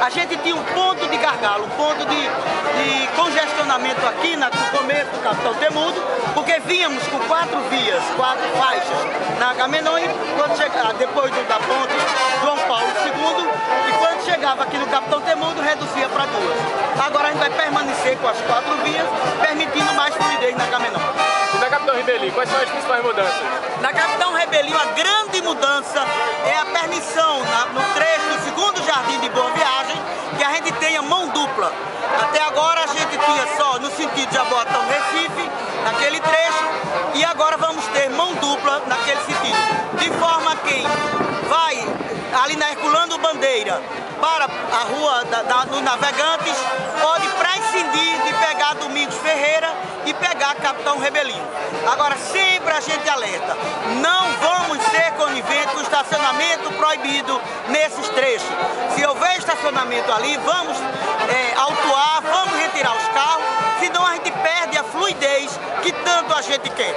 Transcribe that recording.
A gente tinha um ponto de gargalo, um ponto de, de congestionamento aqui na, no começo do Capitão Temudo, porque vínhamos com quatro vias, quatro faixas na Gamenon e quando chegava, depois do, da ponte João Paulo II, e quando chegava aqui no Capitão Temudo, reduzia para duas. Agora a gente vai permanecer com as quatro vias, permitindo mais fluidez na Gamenon. E na Capitão Ribelim, quais são as principais mudanças? Na Capitão Rebelião, a grande mudança é a permissão na, no de Boa Viagem, que a gente tenha mão dupla. Até agora a gente tinha só no sentido de Jaboatão Recife, naquele trecho, e agora vamos ter mão dupla naquele sentido. De forma que vai ali na Herculano Bandeira para a rua da, da, dos navegantes, pode prescindir de pegar Domingos Ferreira e pegar Capitão Rebelinho. Agora, sempre a gente alerta, não vamos estacionamento proibido nesses trechos. Se houver estacionamento ali, vamos é, autuar, vamos retirar os carros, senão a gente perde a fluidez que tanto a gente quer.